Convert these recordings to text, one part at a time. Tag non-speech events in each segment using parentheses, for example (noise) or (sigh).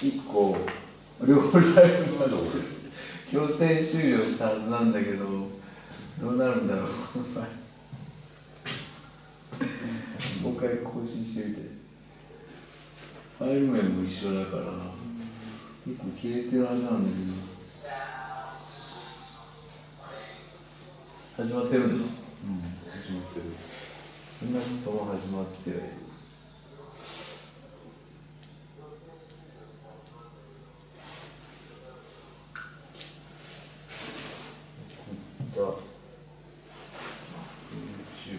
1個両方ライブまで強制終了したはずなんだけどどうなるんだろう。もう一回更新してみて。ファイル名も一緒だから結構消えてるはずなんだけど。始まってるんだうん始まってる。少なくとも始まってはいるだ YouTube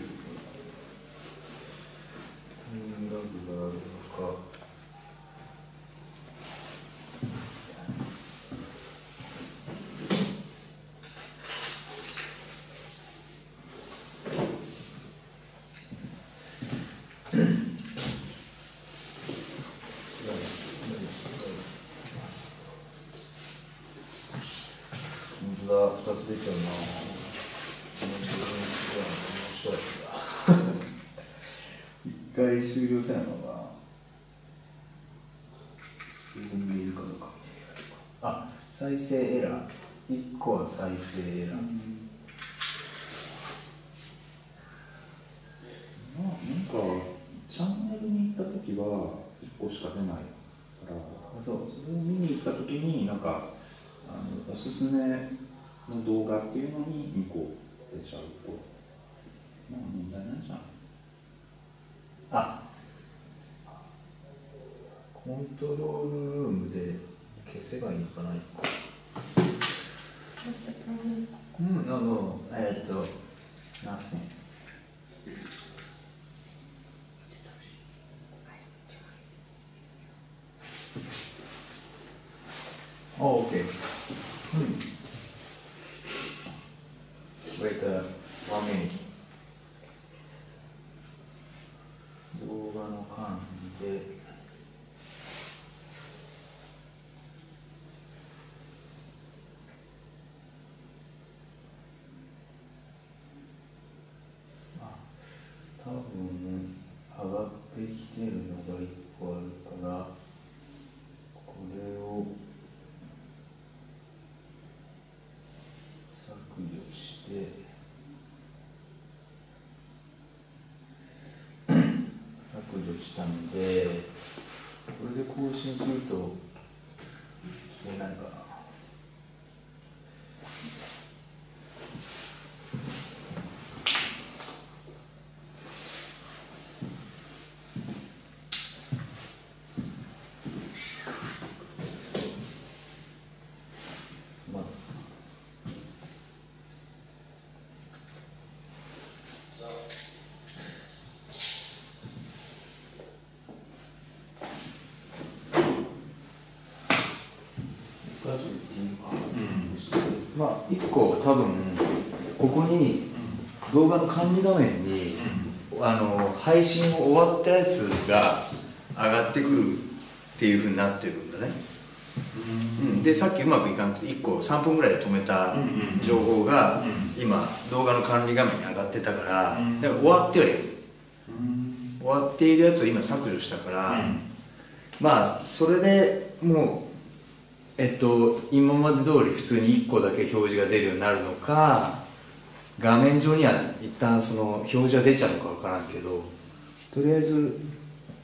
タイムラグがあるのか本当だ、二つ出ちゃうな。面白いな。一回終了せなのが。自分でいるかどうか。あ、再生エラー。一個は再生エラー。まあなんかチャンネルに行った時は1個しか出ないからそうそれを見に行った時になんかあのおすすめの動画っていうのに2個出ちゃうとまあ問題ないじゃんあコントロールルームで消せばいいのかな一個 What's the problem? うん、あの、えーっと、nothing。Oh, okay. Hmm. Wait, uh, one minute. 動画の管理で。あ多分上がってきてるのが1個あるからこれを削除して削除たのでこれで更新すると消えないかなまだガチで言っていいのかまあ1個多分ここに動画の管理画面にあの配信終わったやつが上がってくるっていうふうになってるんだね、うん、でさっきうまくいかなくて1個3分ぐらいで止めた情報が今動画の管理画面に上がってたからだから終わってはいる。終わっているやつを今削除したから、まあそれでもうえっと今まで通り普通に1個だけ表示が出るようになるのか画面上には一旦その表示が出ちゃうのか分からんけどとりあえず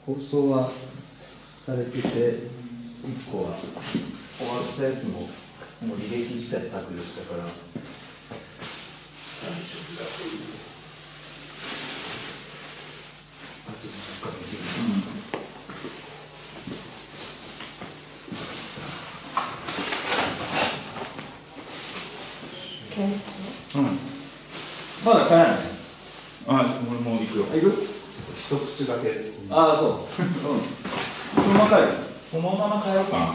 放送はされてて1個は。終わったやつももう履歴自体削除したから大丈夫だというあとでそっから見てみる Okay. うんないねあ俺もう行くよ。行く？一口だけです。ああそう。そのまま買える。そのまま買えようかな。あ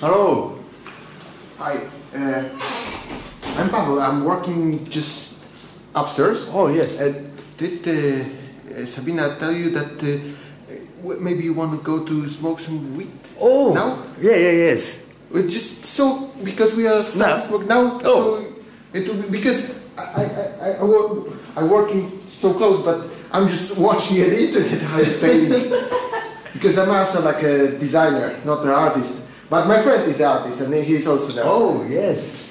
Hello. Hi, uh, I'm Pavel. I'm working just upstairs. Oh yes. Uh, did uh, uh, Sabina tell you that uh, maybe you want to go to smoke some weed? Oh. Now? Yeah yeah yes. Uh, just so because we are starting Now? smoke now. Oh. So it will be because I I I, I, wo- I working so close, but I'm just watching at (laughs) the internet how you painting. because I'm also like a designer, not an artist. But my friend is an artist, and he's also there. Oh yes.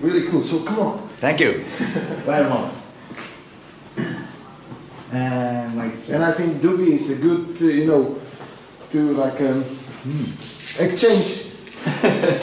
really cool. So come on. Thank you. Wait a moment. And my And I think Dubi is a good, uh, you know, to like um, exchange. (laughs)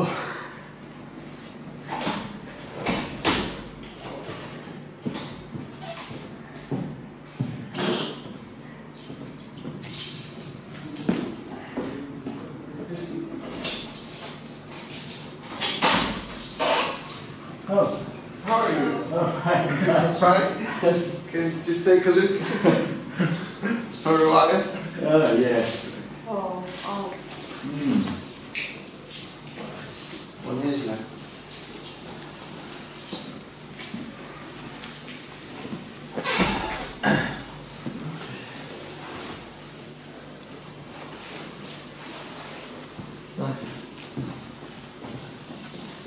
Oh. Oh. How are you? Oh, hi. Fine. Can you just take a look (laughs) for a while? Oh, yeah.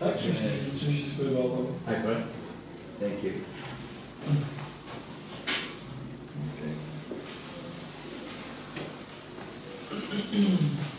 Tak, czymś, czymś się spodziewał Pan? Tak, right. Thank you. Okay.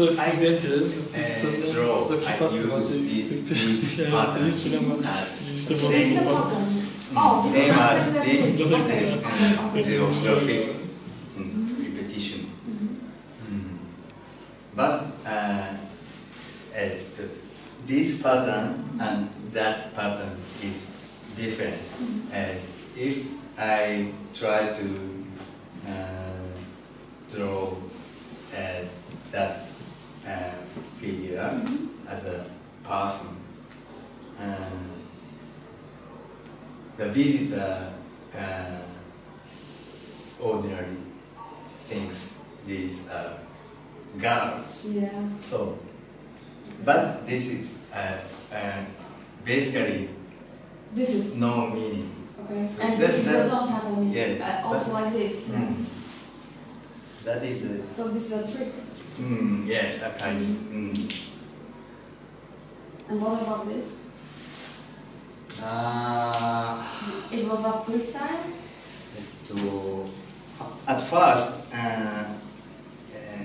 Plus zdjęcie. Draw. I use these patterns as symbol Mm. That is a, So this is a trick. mm, yes, a kind of, mm. And what about this? Uh, It was a freestyle. to, at first, uh, uh,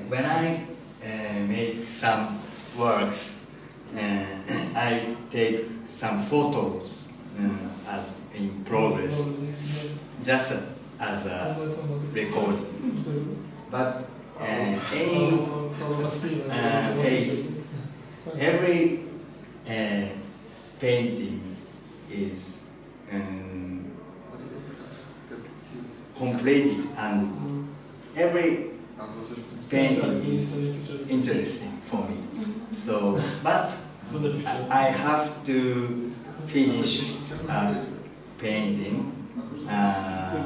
when I uh, make some works, uh, (coughs) I take some photos uh, as in progress, just as a record. But uh, any uh, face, every uh, painting is um, completed and every painting is interesting for me. So, but I have to finish a painting, uh,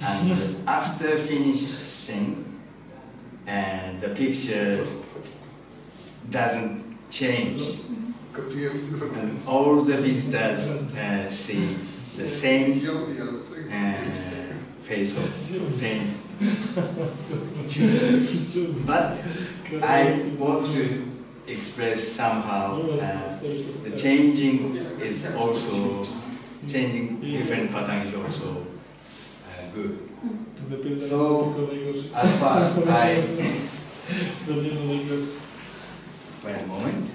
and after finishing, and the picture doesn't change. And all the visitors uh, see the same uh, face of. But I want to express somehow uh, the changing is also changing different pattern is also good. So at first (laughs) I wait a moment.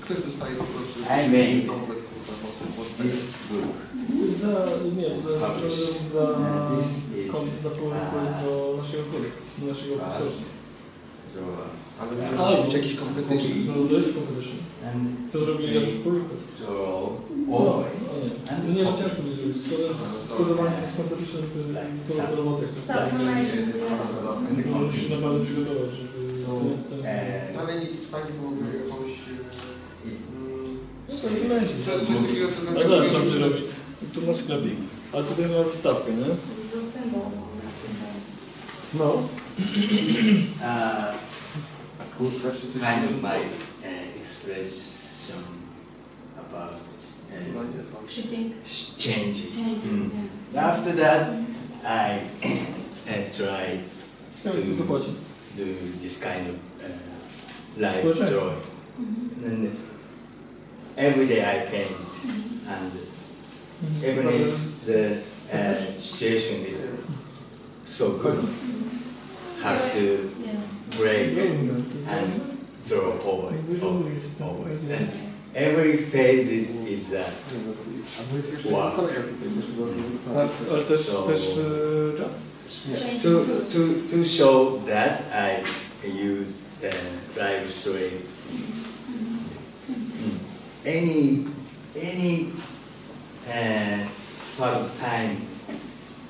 Ktoś dostaje po prostu I made This book. Za, nie, za, Published. za, Uh, this is, kom, za uh, do naszego kody, do naszego uh, profesora. so, uh, Ale A, nie być jakiś competition. No to jest competition. and To zrobili lepszy polityk. draw No, all nie. Nie, no ciężko mi zrobić. Skodowanie z competition to to robotek. Transformations. No, musisz się naprawdę przygotować, żeby ten... ten- uh, Ale nie fajnie byłoby jakąś... it, mm, No to nie będzie. To jest coś takiego, co Ale zobacz, co on tu robi. Tu masz sklepik, a tutaj ma wystawkę, nie? This is a symbol. No. uh, Kurka, kind of my uh, expression about Chyba uh, nie znam. Shipping. changing. Changing. Mm. After that, I (coughs) uh, tried to do this kind of uh, live Społeczeństwo. drawing. And every day I paint, and even if the uh, situation is so good, have to Yeah. break and draw over it, over over. And every phase is, is a A mój jeszcze Wow. kolega tutaj też był Ale, ale też, So- też uh, John? To, to, to show that I use the drive straight. Mm-hmm. Any any uh, part of time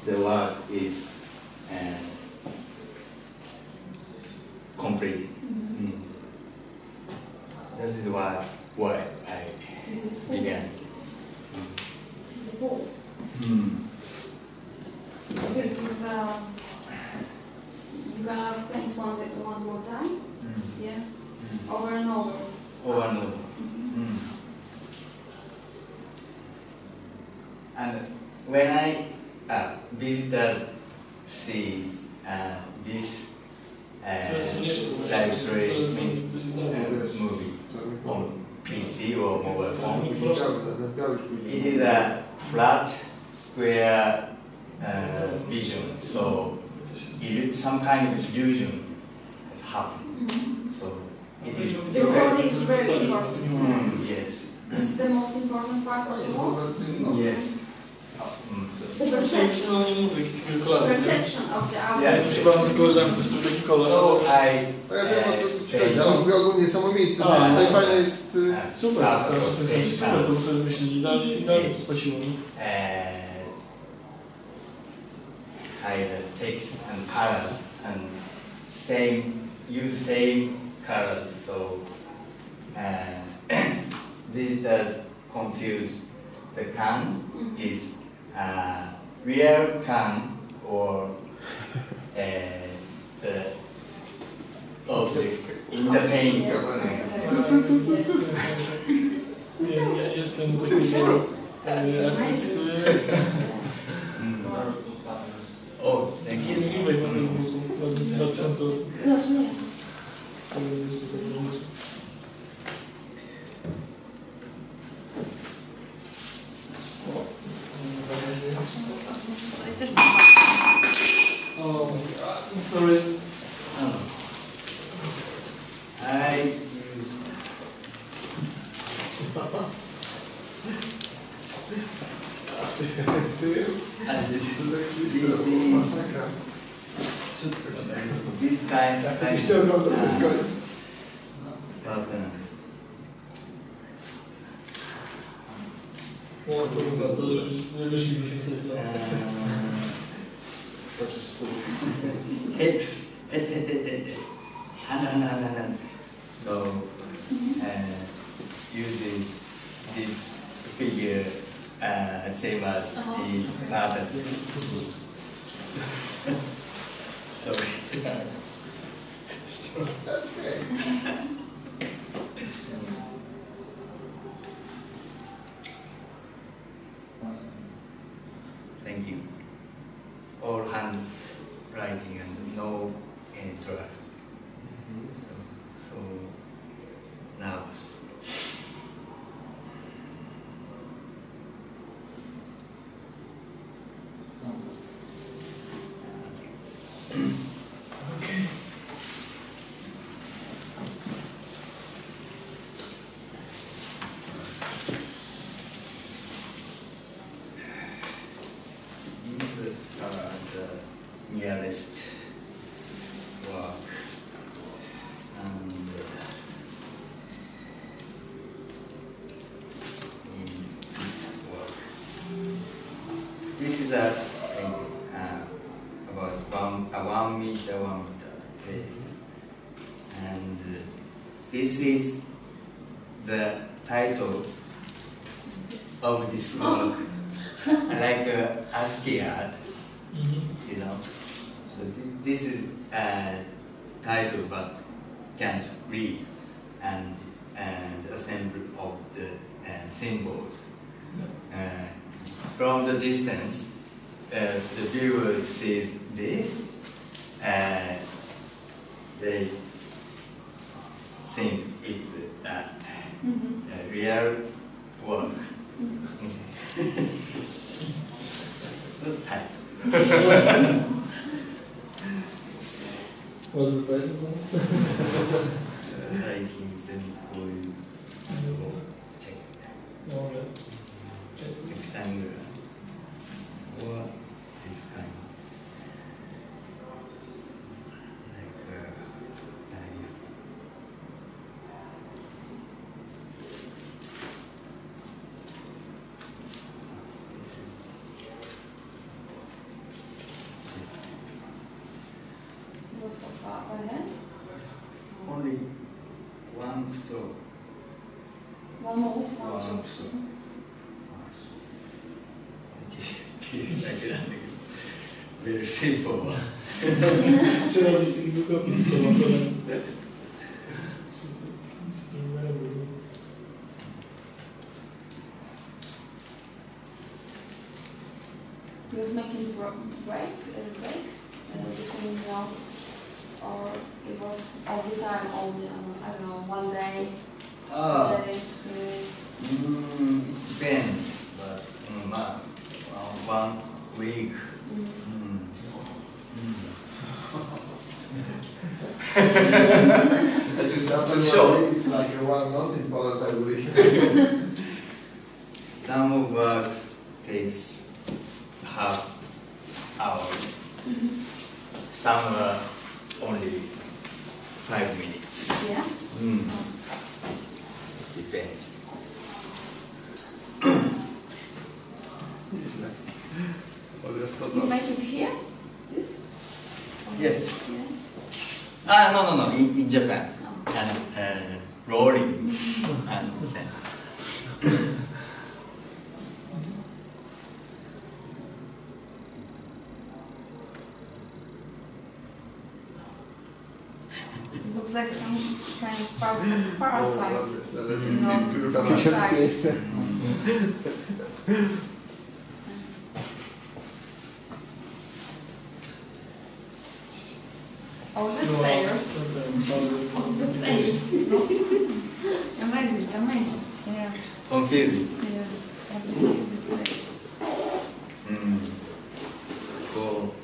the work is uh, completed. Mm. That is why why I Is began. Full. Mm. Because uh, you're gonna paint one one more time, Mm. yeah, Mm. over and over. Over and over. Mm. And when I uh, visitor sees uh, this uh, To jest mniejsze, to live jest- stream to jest- to jest innego. uh, movie on PC or mobile phone, Biały, na biały już później. it is a flat square uh, vision. So some kind of illusion has happened. So it is The word is very important. Mm, yes. It's the most important part of the whole. Yes. So The Czasami perception, są nie mówię, kilka kolarzy, nie? perception of the Yes. outfit. Przypadam za koleżanką, to jest tu taki kolor. So I Tak, ja wiem, o to co paint, Ja mówię ogólnie samo miejsce, że A. tutaj fajne jest... y, Super, some to of jest paint super, to colours, sobie myśleli, idealnie, idealnie to spaciło. nie? uh, hide the text and colors and same use same colors. So uh, (coughs) this does confuse the can is uh, real can or uh, (laughs) the object in the paint. Nie, ja jestem taki... To true. artysty. Mm. Oh, thank you. Nie Oh, I'm sorry. Oh. I use this, to this kind Tak, kind byś to oglądał bez końca. but, uh, Hit, hit, hit, hit, hit. So, uh, use this, this figure uh, same as the pattern. Sorry. That's. (laughs) (laughs) Thank you. All hand writing and no any draft. So, so nervous. These Ah, no, no, no, in, in Japan. Oh. And uh, rolling and then. It looks like some kind of par- parasite. Zaraz No. kurwa Tak. tysiąc miejsc. Oh, the stairs. Oh, the stairs. Amazing, amazing. Yeah, Confusing. yeah. Everything is great. Mm. Cool.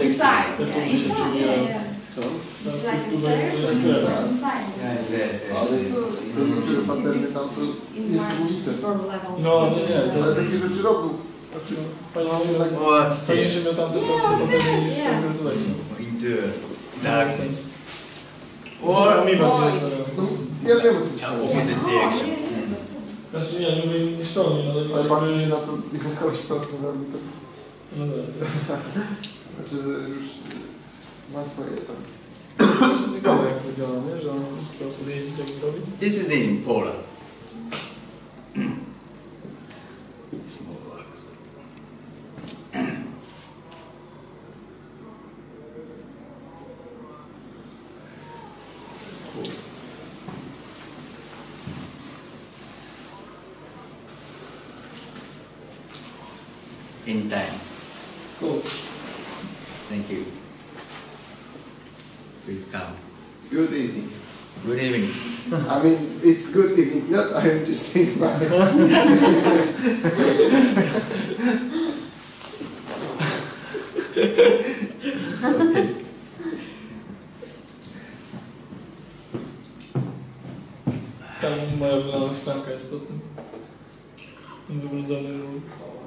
Inside, yeah, to by się inside, yeah, przebijają. yeah. Co? It's like a Sam stairs, inside. Yes, yes, yes. So, to duże paterny tam to in niesamowite. one. No, nie, nie, to Ale takie rzeczy robią. Znaczy, fajnie, tak że Or fajnie, stay że miał tamte Nie, transportowe nie, niż nie. tam tutaj. into darkness. Or mi bardziej no, ja wiem co ci chodzi. Znaczy nie, nie mówię niż to, nie, ale Ale patrzcie na to, jakoś pracę robi, to No tak. (laughs) znaczy, że już ma swoje tam. Właśnie ciekawe jak to działa, nie? Że on to sobie jeździ tak robi. This is in Poland. In time. Cool. Thank you. Please come. Good evening. Good evening. I mean, it's good evening. Not, I'm just saying about Tam moja wygląda szklanka jest pod tym. Wybrudzony żółw. No.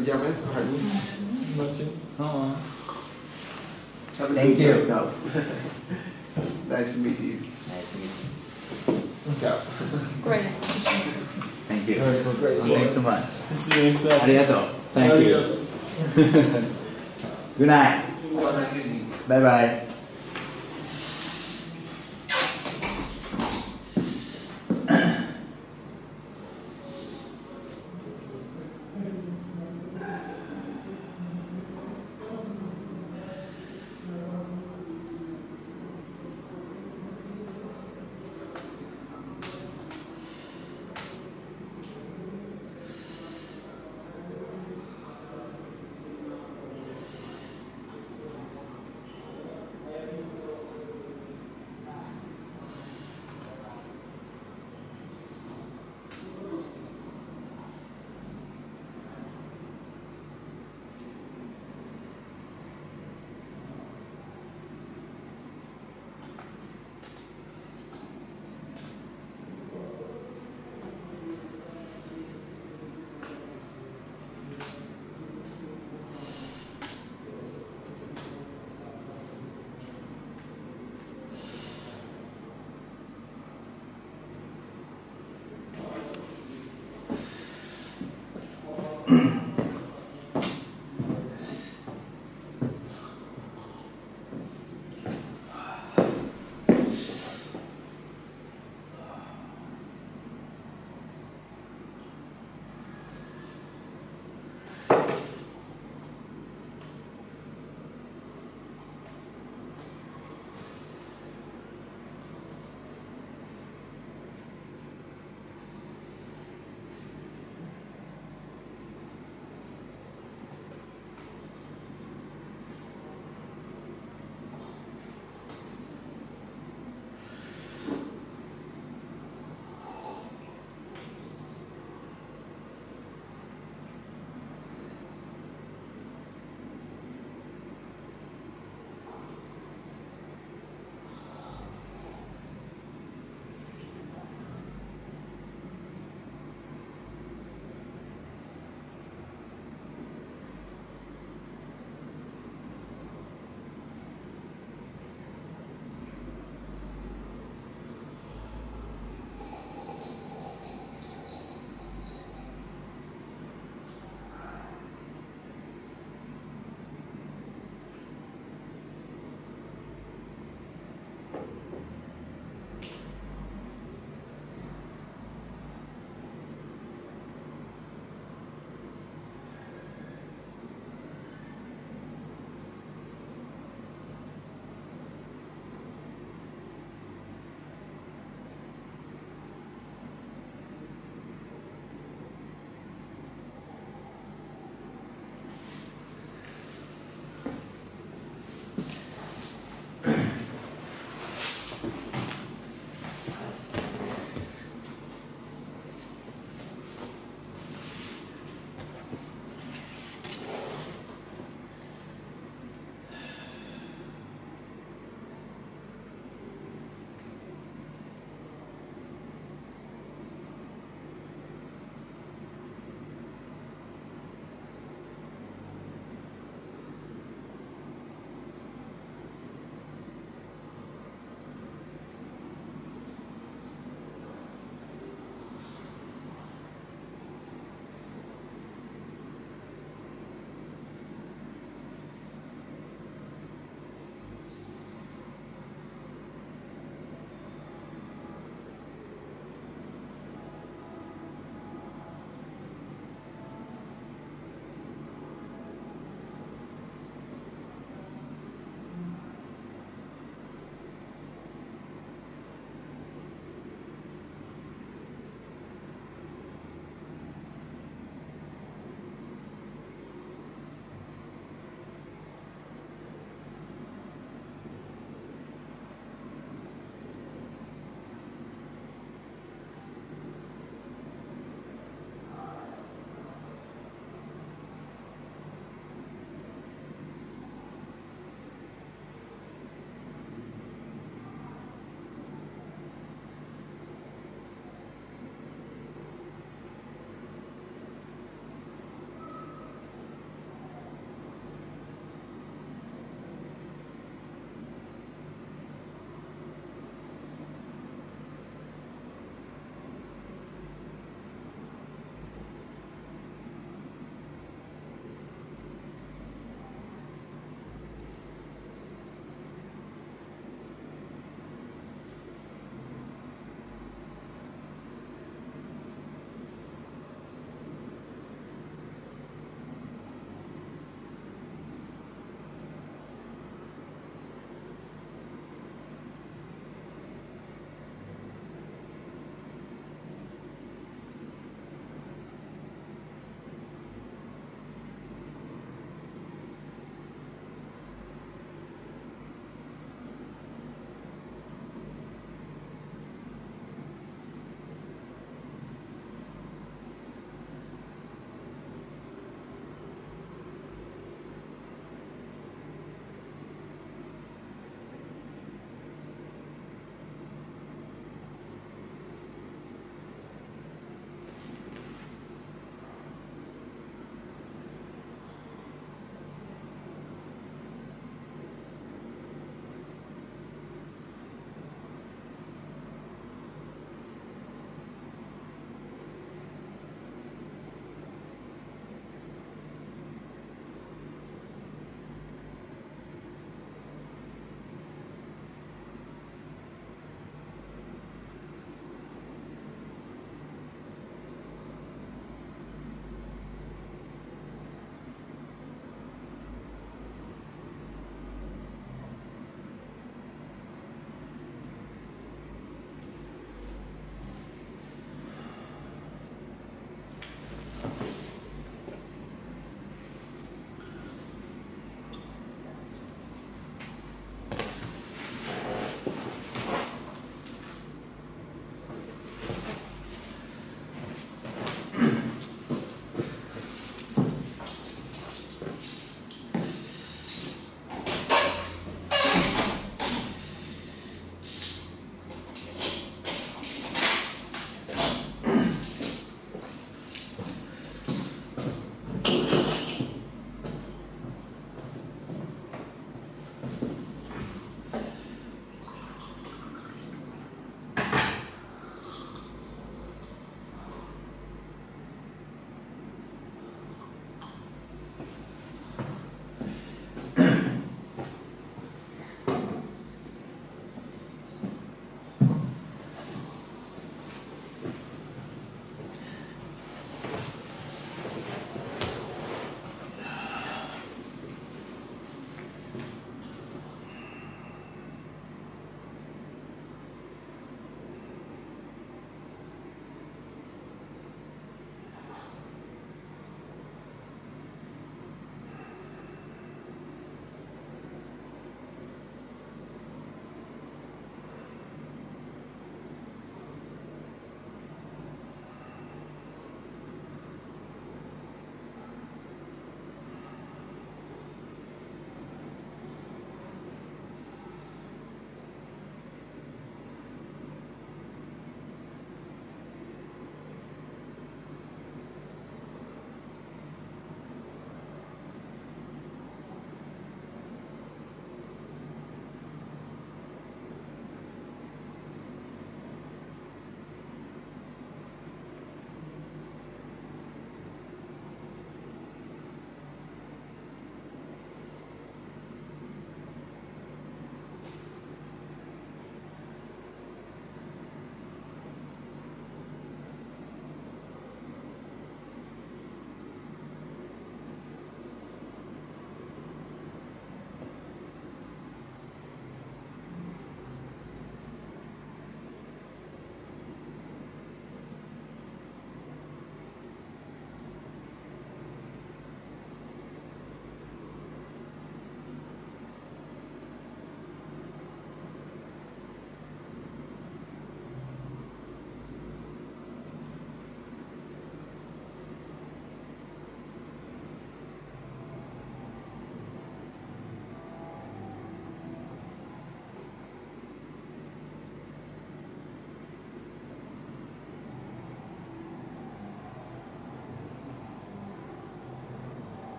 Zabijamy, kochani. Marcin? Oh. Have a Thank good you. (laughs) nice to meet you. Nice to meet you. Ciao. Great. Thank you. Great. Thanks so much. See you next. Arigato. Thank you. (laughs) Good night. Bye bye.「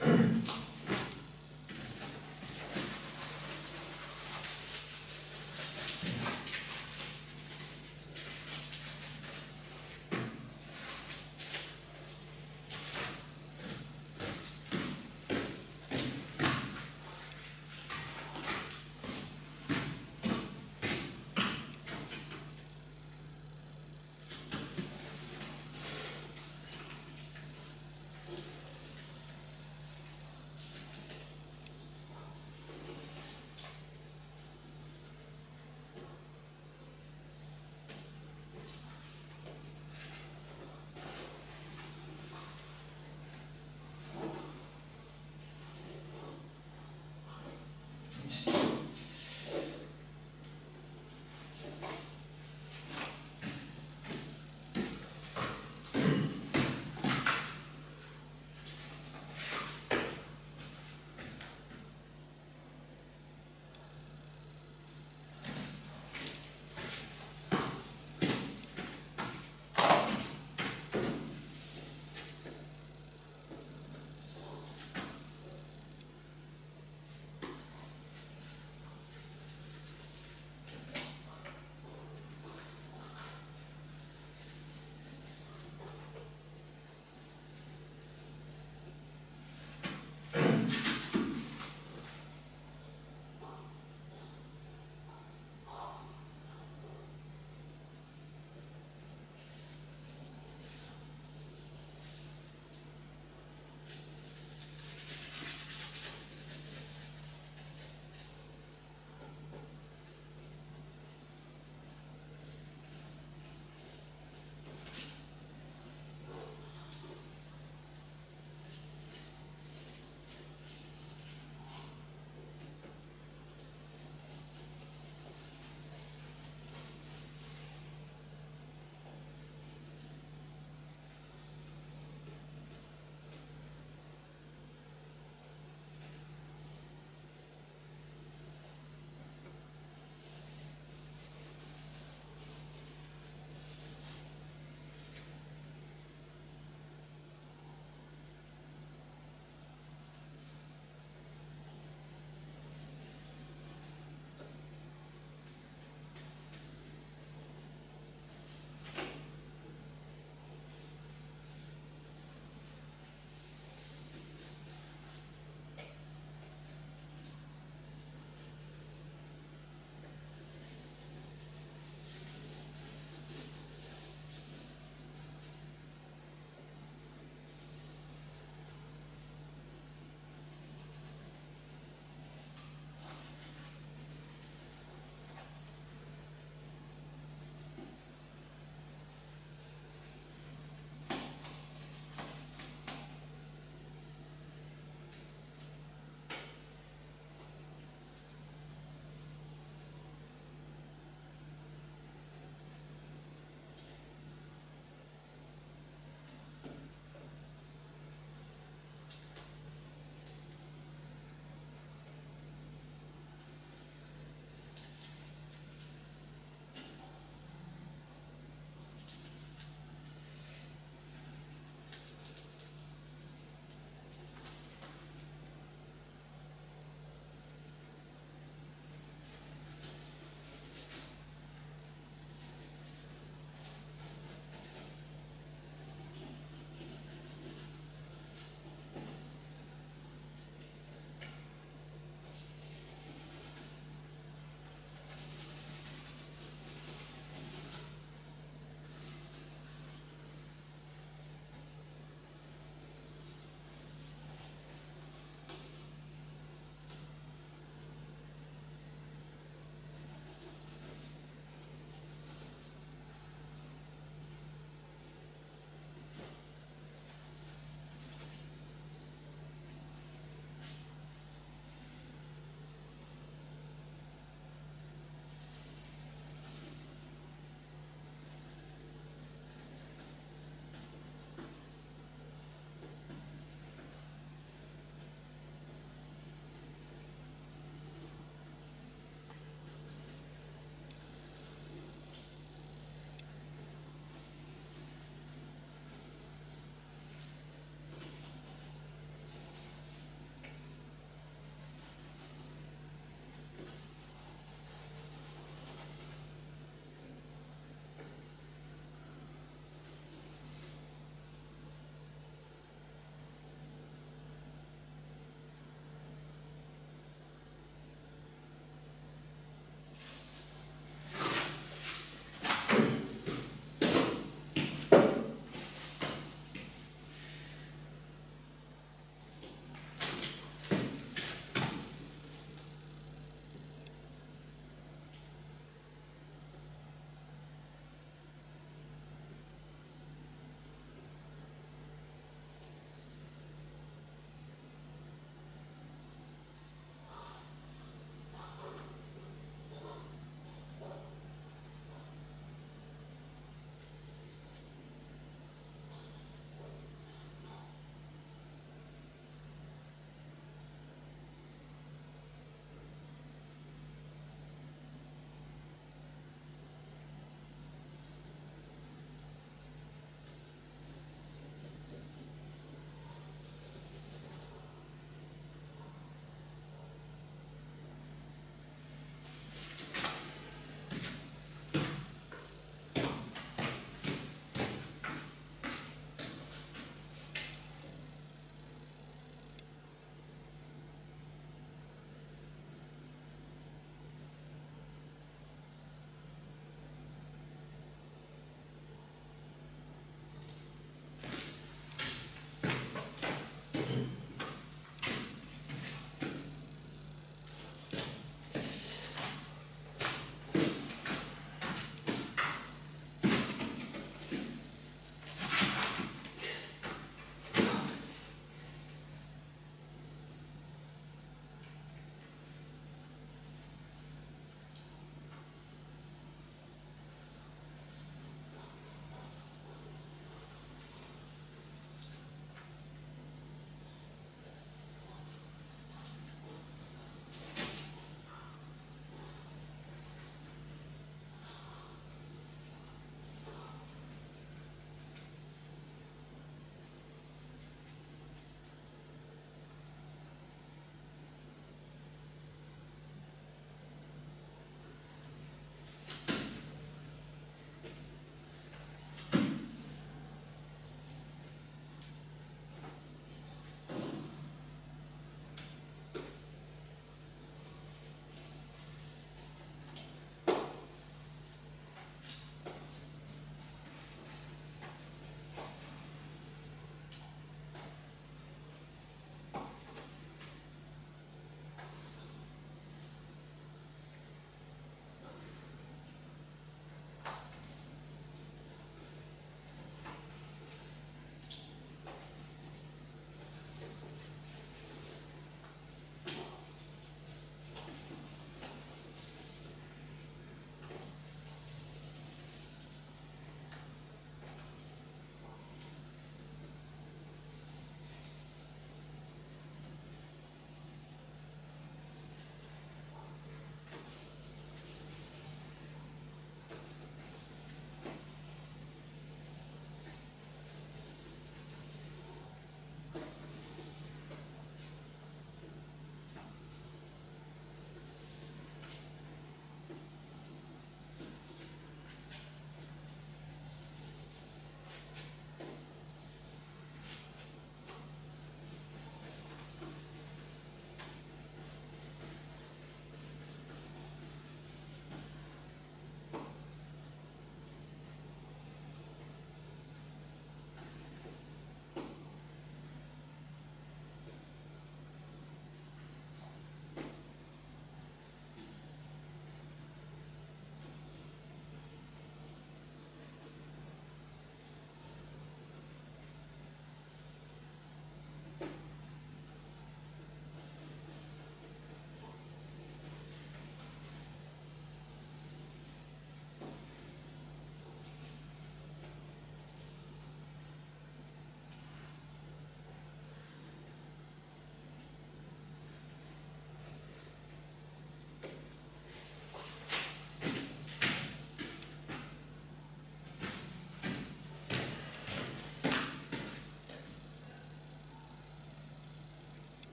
Now「「(clears throat)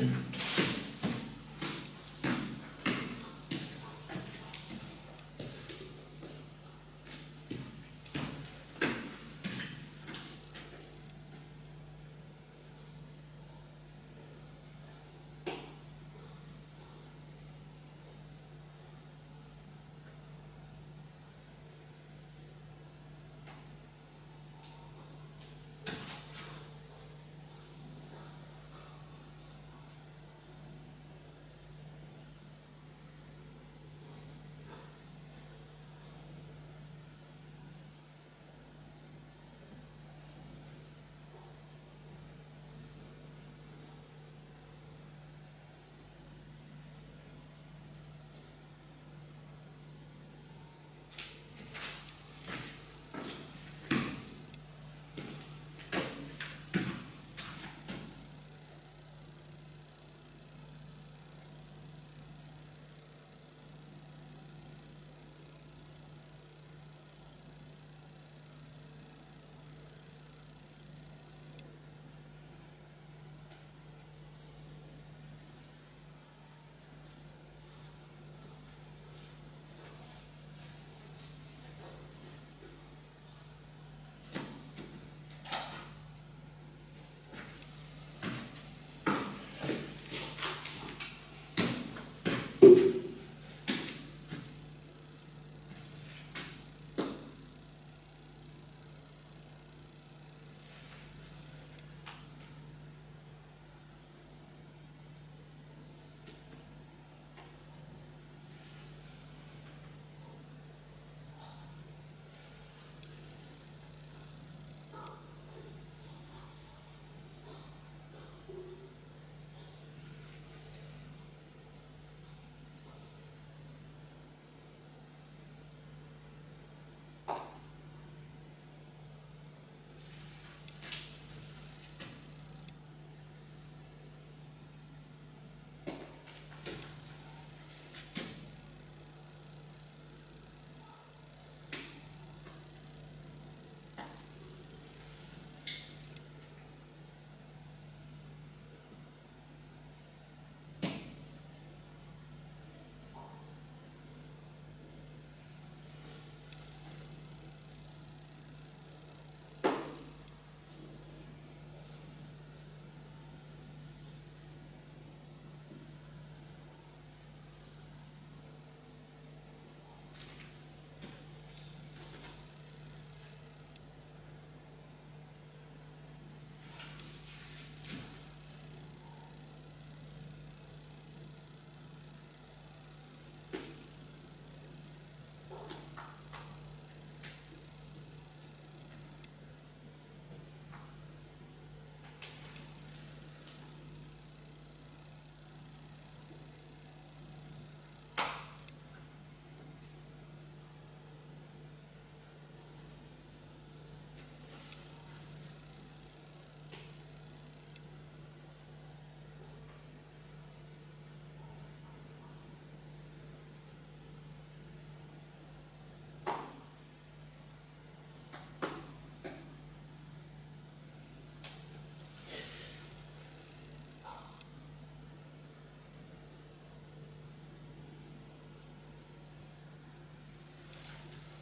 Thank you.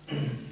Mm-hmm. (clears throat)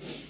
Yeah.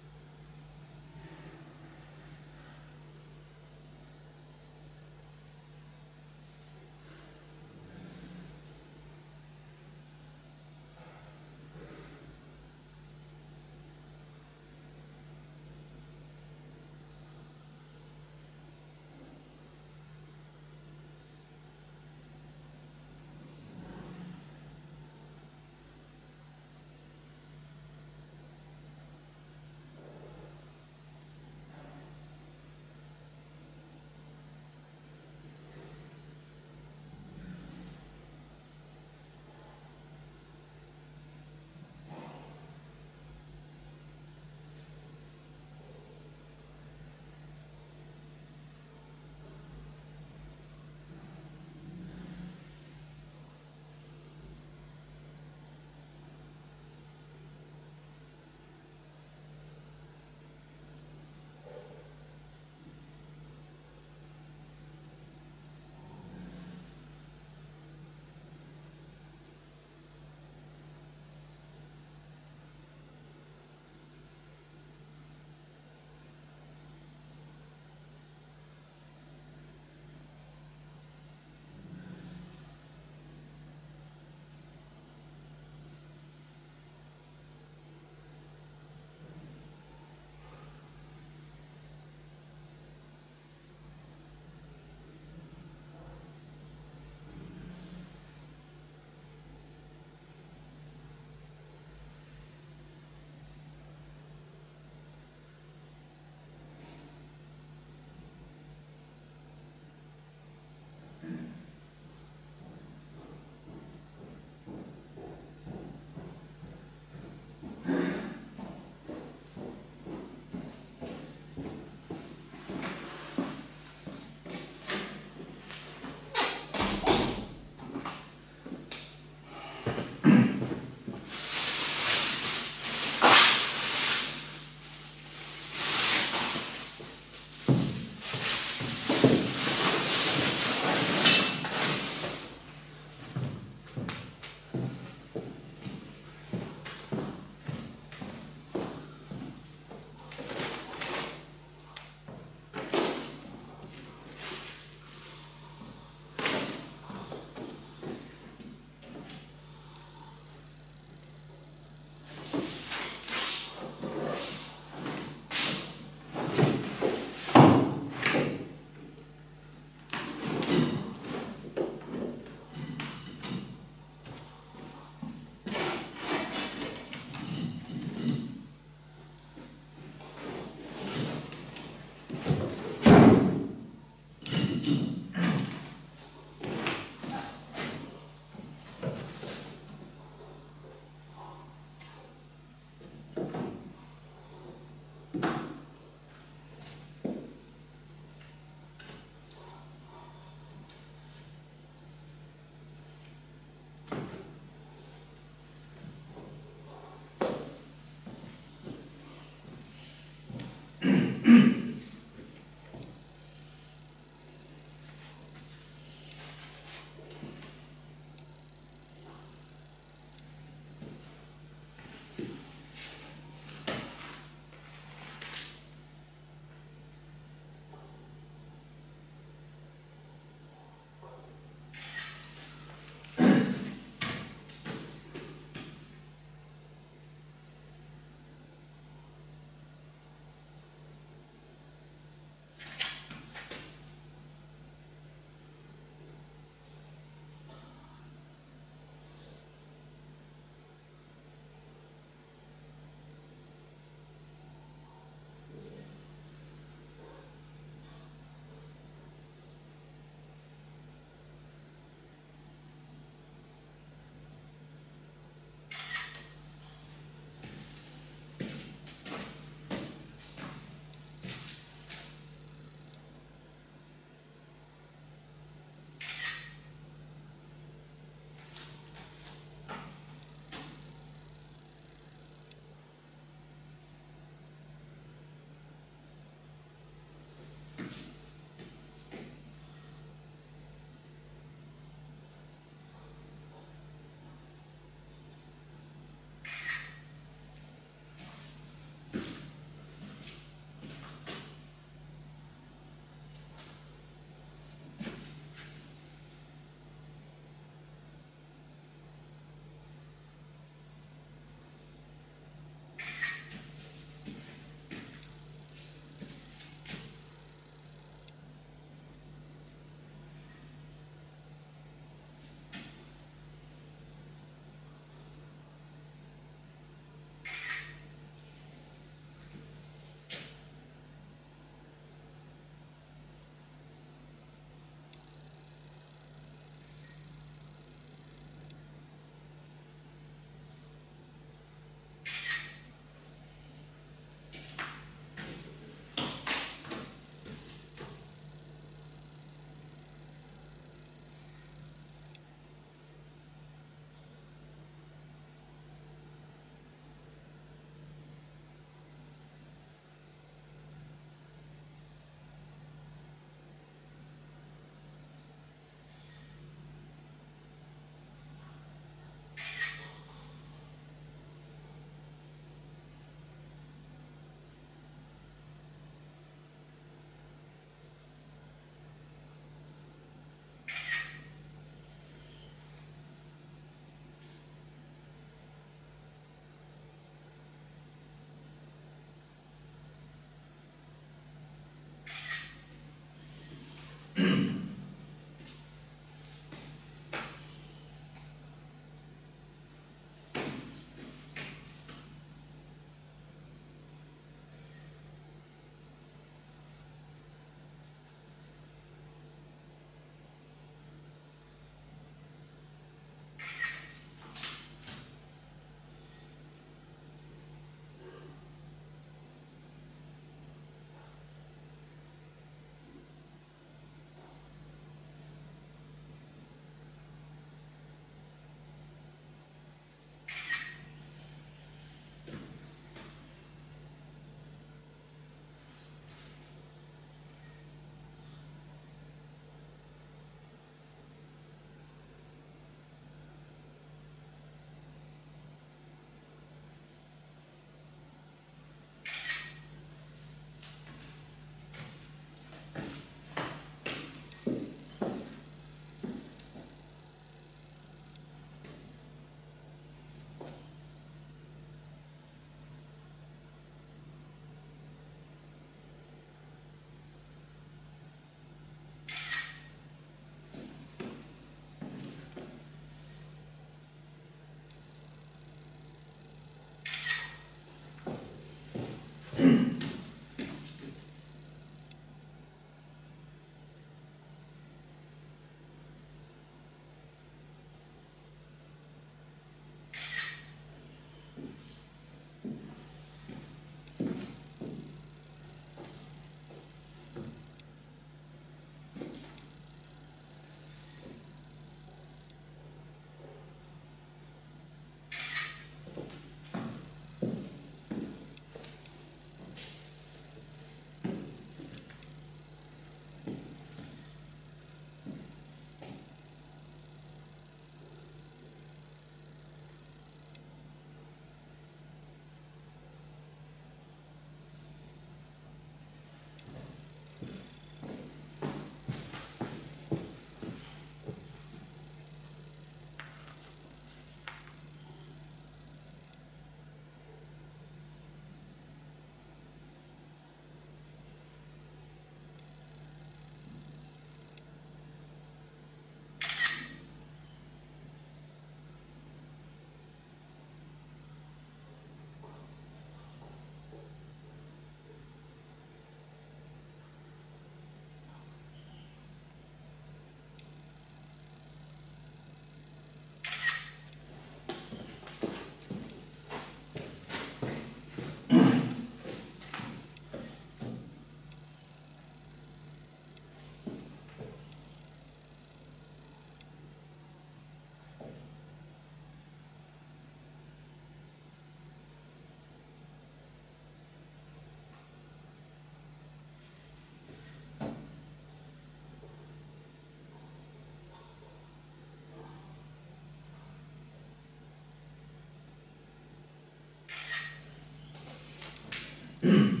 うん